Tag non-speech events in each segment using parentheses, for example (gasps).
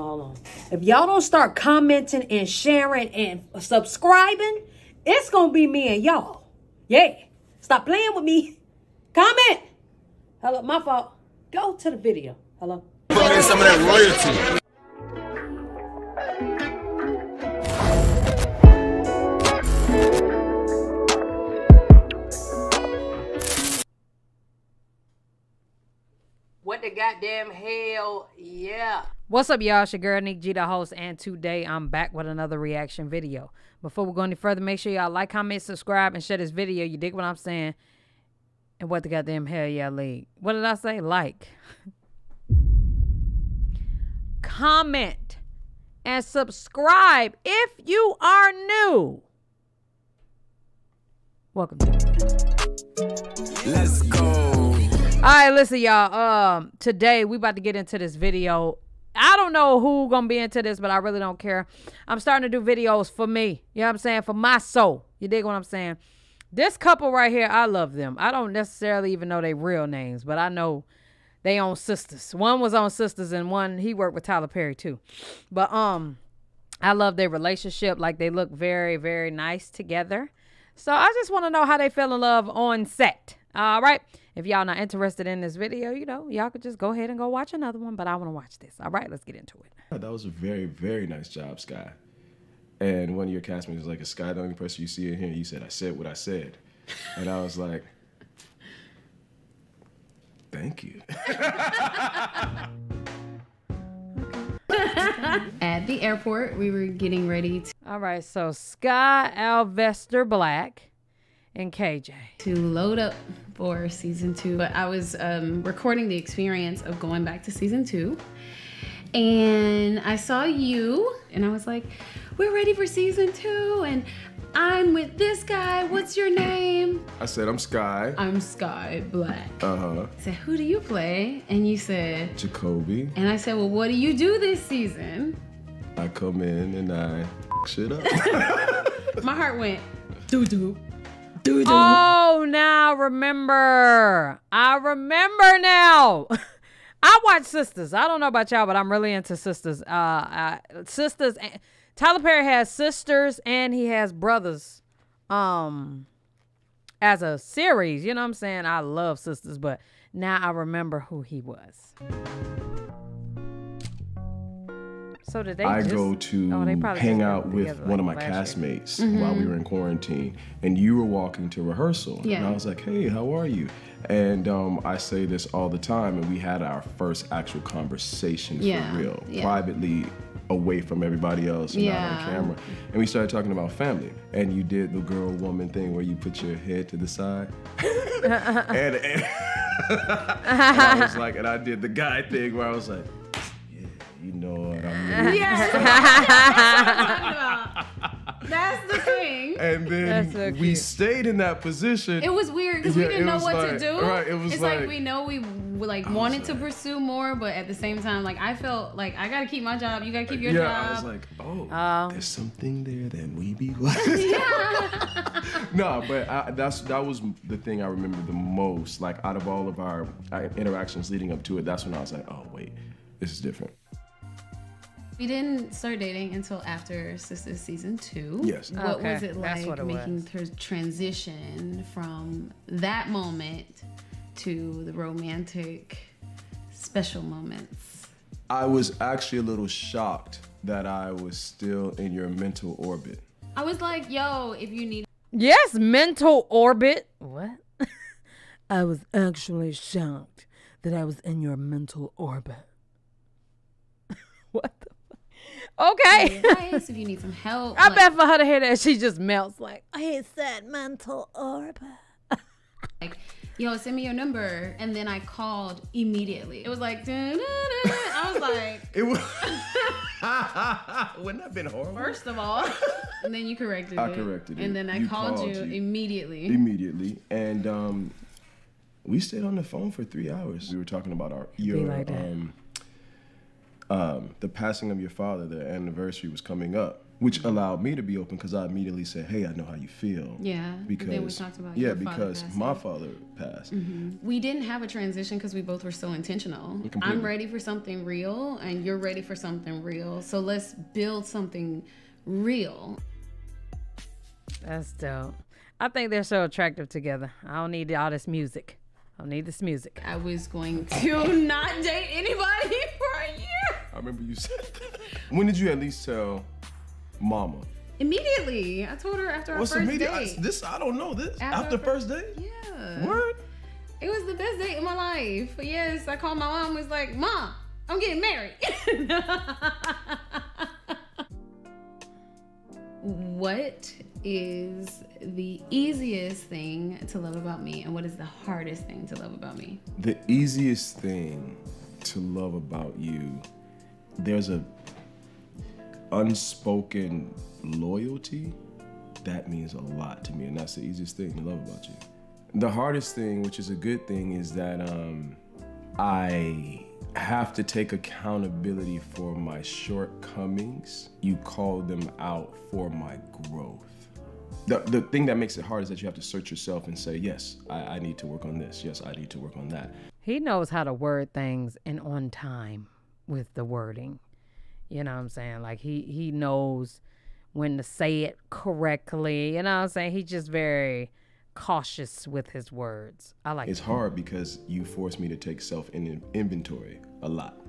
On. If y'all don't start commenting and sharing and subscribing, it's gonna be me and y'all. Yeah. Stop playing with me. Comment. Hello, my fault. Go to the video. Hello. Get some of that royalty. What the goddamn hell? Yeah. What's up, y'all? It's your girl, Nick G, the host, and today I'm back with another reaction video. Before we go any further, make sure y'all like, comment, subscribe, and share this video. You dig what I'm saying? And what the goddamn hell y'all league? What did I say? Like. (laughs) comment and subscribe if you are new. Welcome Let's go. All right, listen, y'all. Um, today we about to get into this video. I don't know who gonna be into this, but I really don't care. I'm starting to do videos for me. You know what I'm saying? For my soul. You dig what I'm saying? This couple right here, I love them. I don't necessarily even know their real names, but I know they own Sistas. One was on Sistas, and one he worked with Tyler Perry too. But um, I love their relationship. Like they look very, very nice together. So I just want to know how they fell in love on set. All right. If y'all not interested in this video, you know, y'all could just go ahead and go watch another one. But I want to watch this. All right, let's get into it. That was a very, very nice job, Skyh. And one of your castmates was like, "Is Skyh the only person you see in here?" You said, "I said what I said," and I was like, "Thank you." (laughs) At the airport, we were getting ready to, All right. So Skyh Alvester Black and KJ. to load up for season two. But I was um, recording the experience of going back to season two. And I saw you, and I was like, We're ready for season two. And I'm with this guy. What's your name? I said, "I'm Skyh." I'm Skyh Black. Uh huh. I said, Who do you play? And you said, Jacoby. And I said, Well, what do you do this season? I come in and I (laughs) shit up. (laughs) My heart went, Doo doo. Doo. Oh, now remember. I remember now. (laughs) I watch Sistas. I don't know about y'all, but I'm really into Sistas. Uh, uh Sistas. Tyler Perry has Sistas and he has brothers. Um, as a series, you know what I'm saying? I love Sistas, but now I remember who he was. So did they? I just- go to Oh, hang out with together, one of my castmates while we were in quarantine, and you were walking to rehearsal. And I was like, "Hey, how are you?" And um, I say this all the time, and we had our first actual conversation Yeah, for real, yeah. privately, away from everybody else, and not on camera. And we started talking about family. And you did the girl woman thing where you put your head to the side, (laughs) and, and, (laughs) and I was like, and I did the guy thing where I was like. Yeah, you know what I (laughs) mean. That's the thing. And then so we stayed in that position. It was weird because Yeah, we didn't know what like- to do. right, it was it's like- like, we know we like wanted to pursue more, but at the same time, like I felt like I gotta keep my job. You gotta keep your yeah, job. I was like, oh, Um, there's something there that we be like. (laughs) (laughs) no, but I, that's that was the thing I remember the most. Like out of all of our, our interactions leading up to it, that's when I was like, oh wait, this is different. We didn't start dating until after Sistas season two. Yes. What Okay, was it that's like what it making was. the transition from that moment to the romantic special moments? I was actually a little shocked that I was still in your mental orbit. I was like, yo, if you need Yes, mental orbit. What? (laughs) I was actually shocked that I was in your mental orbit. (laughs) what the fuck? Okay. advice, if you need some help, (laughs) I like- bet for her to hear that, she just melts like, he said mental orbit. (laughs) like, yo, send me your number. And then I called immediately. It was like, dun, dun, dun. I was like, (laughs) It was. Wouldn't that have been horrible? first of all, and then you corrected I it. corrected it. And then I You called, called you, you. immediately. immediately and um we stayed on the phone for three hours we were talking about our your like that. um um the passing of your father the anniversary was coming up which allowed me to be open because I immediately said, "Hey, I know how you feel." Yeah, Because then we talked about yeah, your father because passing. my father passed. we didn't have a transition because we both were so intentional. Completely. I'm ready for something real, and you're ready for something real. So let's build something real. That's dope. I think they're so attractive together. I don't need all this music. I don't need this music. I was going to (laughs) not date anybody for a year. I remember you said. That. (laughs) When did you at least tell Mama? Immediately, I told her after our What's first immediate? I, date. this I don't know this. After After, first date? yeah, Word? it was the best date of my life. Yes, I called my mom. Was like, Mom, I'm getting married. (laughs) what is the easiest thing to love about me, and what is the hardest thing to love about me? The easiest thing to love about you, there's a unspoken loyalty that means a lot to me, and that's the easiest thing to love about you. The hardest thing, which is a good thing, is that um, I have to take accountability for my shortcomings. You call them out for my growth. The, the thing that makes it hard is that you have to search yourself and say, yes, I, I need to work on this. Yes, I need to work on that. He knows how to word things and on time with the wording. You know what I'm saying? Like he he knows when to say it correctly. You know what I'm saying? He's just very cautious with his words. I like It's hard because you force me to take self in inventory a lot.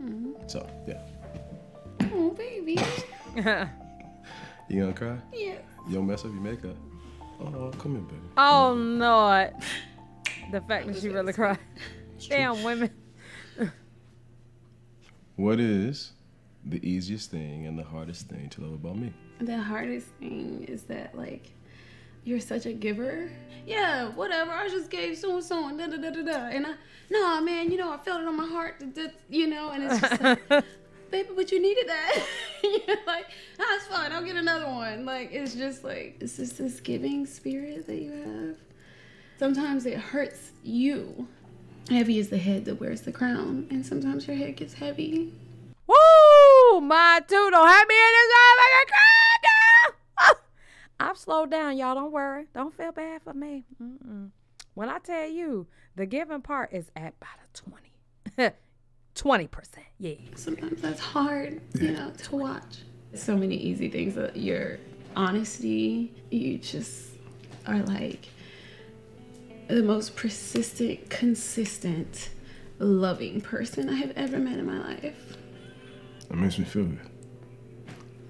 Mm-hmm. So, yeah. Oh, baby. (laughs) You gonna cry? yeah. You don't mess up your makeup. Oh, come here, baby. Oh Lord. The fact that she really cried. Damn women. What is the easiest thing and the hardest thing to love about me? The hardest thing is that like you're such a giver. Yeah, whatever. I just gave so and so and da da da da da. And I, nah, man, you know, I felt it on my heart. That, that, you know, and it's just like, (laughs) baby, but you needed that. (laughs) you're like, it's fine. I'll get another one. Like, it's just like, it's just this giving spirit that you have. Sometimes it hurts you. Heavy is the head that wears the crown, and sometimes your head gets heavy. Woo! My two don't have me in this motherfucking cry, girl. (laughs) I've slowed down, y'all. Don't worry. Don't feel bad for me. Mm-mm. When I tell you, the giving part is at about a 20. (laughs) 20%. Yeah. sometimes that's hard, you know, to watch. So many easy things. That your honesty, you just are like the most persistent, consistent, loving person I have ever met in my life. That makes me feel good.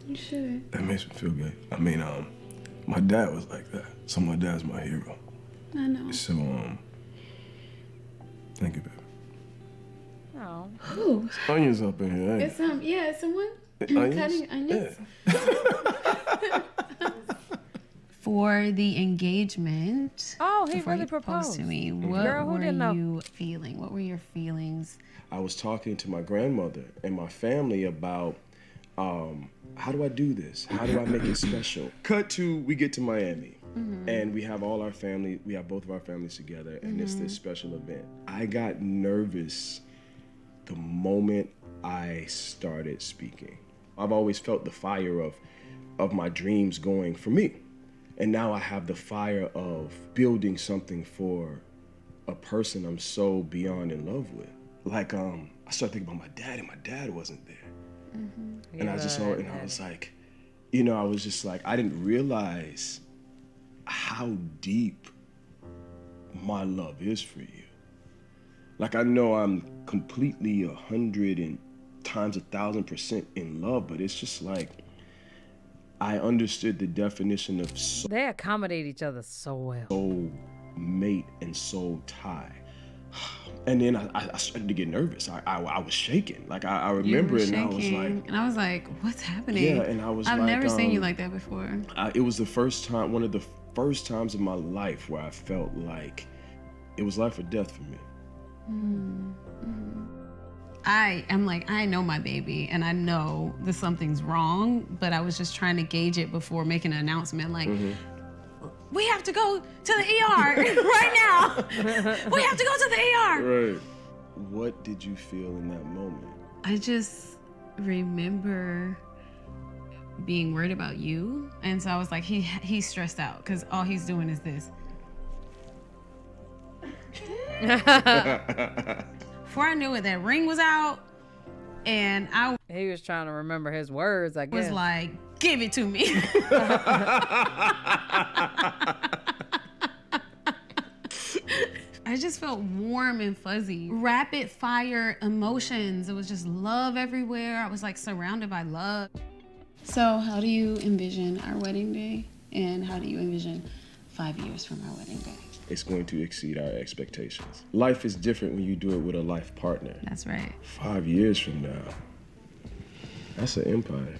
You should. That makes me feel good. I mean, um, my dad was like that. So my dad's my hero. I know. So, um, thank you, baby. Oh. Ooh, (gasps) Onions up in here, it's um, yeah, it's someone Onions? cutting onions. Yeah. (laughs) (laughs) For the engagement, Oh, he before really you proposed proposed. to me, what Girl, who were didn't know? you feeling? What were your feelings? I was talking to my grandmother and my family about um, how do I do this? How do I make it special? (coughs) Cut to we get to Miami and we have all our family, we have both of our families together, and it's this special event. I got nervous the moment I started speaking. I've always felt the fire of of my dreams going for me. And now I have the fire of building something for a person I'm so beyond in love with. Like um I started thinking about my dad and my dad wasn't there. And I just saw it and I was like, you know, I was just like, I didn't realize how deep my love is for you. Like I know I'm completely a hundred and times a thousand percent in love, but it's just like I understood the definition of soul. They accommodate each other so well. soul mate and soul tie. And then I, I I started to get nervous. I, I, I was shaking. Like I, I remember it and I was like, and I was like, "What's happening?" Yeah, and I was like, I've like, never seen you um, like that before. I, it was the first time, one of the first times in my life where I felt like it was life or death for me. I am like, I know my baby, and I know that something's wrong, but I was just trying to gauge it before making an announcement. Like, we have to go to the ER (laughs) right now. we have to go to the ER. Right. What did you feel in that moment? I just remember being worried about you. And so I was like, he he's stressed out because all he's doing is this. (laughs) Before I knew it, that ring was out, and I He was trying to remember his words, I guess. was like, give it to me. (laughs) I just felt warm and fuzzy. Rapid fire emotions. It was just love everywhere. I was like surrounded by love. So, how do you envision our wedding day? And how do you envision five years from our wedding day? It's going to exceed our expectations. Life is different when you do it with a life partner. That's right. Five years from now, that's an empire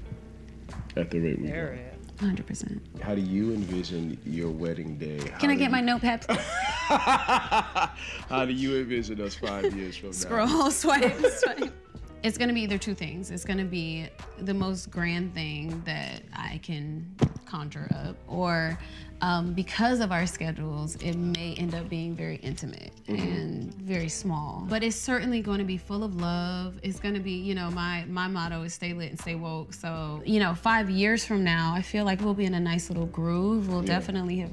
at the rate we go. There it is. 100%. How do you envision your wedding day? Can I get my (laughs) notepad? How do you envision us five years from now? Scroll, (laughs) swipe, swipe. It's gonna be either two things. It's gonna be the most grand thing that I can conjure up, or um, because of our schedules, it may end up being very intimate and very small. But it's certainly going to be full of love. It's going to be, you know, my my motto is stay lit and stay woke. So, you know, five years from now, I feel like we'll be in a nice little groove. We'll definitely have,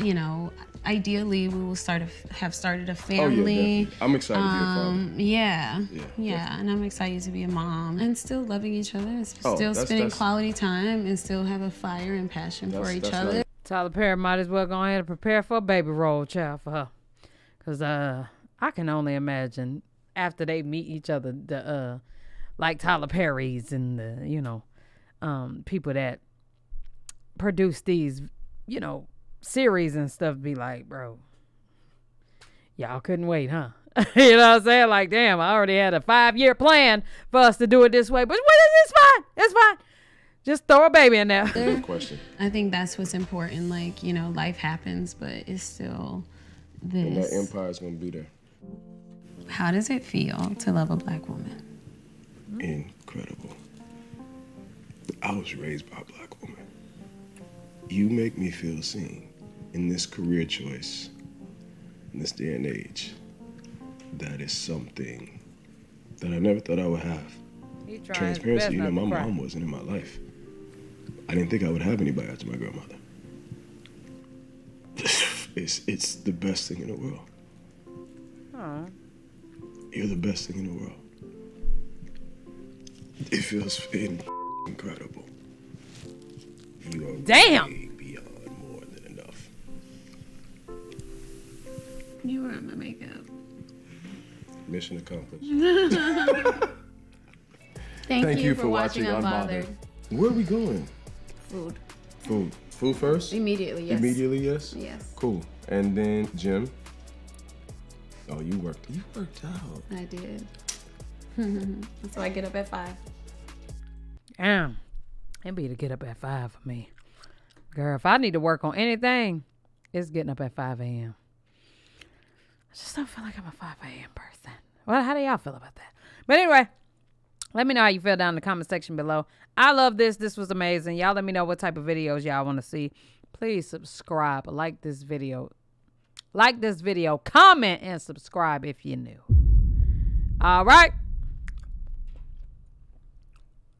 you know, ideally we will start a, have started a Oh family. yeah. I'm excited to be a father. Um, yeah, Yeah, yeah, and I'm excited to be a mom and still loving each other, and Oh, still that's- spending that's- quality time, and still have a fire and passion for each other. nice. Tyler Perry might as well go ahead and prepare for a baby roll child for her. Cause uh I can only imagine after they meet each other, the uh like Tyler Perry's and the, you know, um, people that produce these, you know, series and stuff be like, bro, y'all couldn't wait, huh? (laughs) you know what I'm saying? Like, damn, I already had a five year plan for us to do it this way, but wait, it's fine. It's fine. Just throw a baby in there. Good question. I think that's what's important. Like you know, life happens, but it's still And that this. empire's gonna be there. How does it feel to love a black woman? Incredible. I was raised by a black woman. You make me feel seen in this career choice, in this day and age. That is something that I never thought I would have. He trying his best Transparency, you know, my cry. mom wasn't in my life. I didn't think I would have anybody after my grandmother. (laughs) It's it's the best thing in the world. Aw. You're the best thing in the world. It feels in- (laughs) incredible. You are Damn. way beyond more than enough. You were in my makeup. Mission accomplished. (laughs) Thank, you, for, watching, Unbothered. Where are we going? Food. Food. Food first? Immediately, yes. Immediately, yes? Yes. Cool. And then gym. Oh, you worked. You worked out. I did. (laughs) That's why I get up at five. Damn. It'd be to get up at five for me. Girl, if I need to work on anything, it's getting up at 5 a.m. I just don't feel like I'm a 5 a.m. person. Well, how do y'all feel about that? But anyway, let me know how you feel down in the comment section below. I love this. This was amazing. Y'all let me know what type of videos y'all want to see. Please subscribe. Like this video. Like this video. Comment and subscribe if you're new. All right.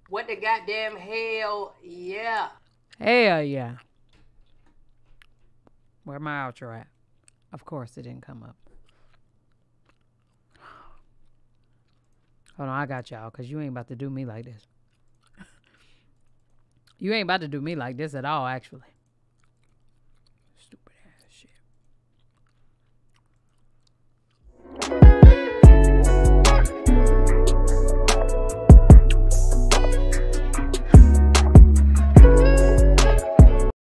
What the goddamn hell? Yeah. Hell yeah. Where my outro at? Of course it didn't come up. Hold on, I got y'all, cause you ain't about to do me like this. You ain't about to do me like this at all, actually.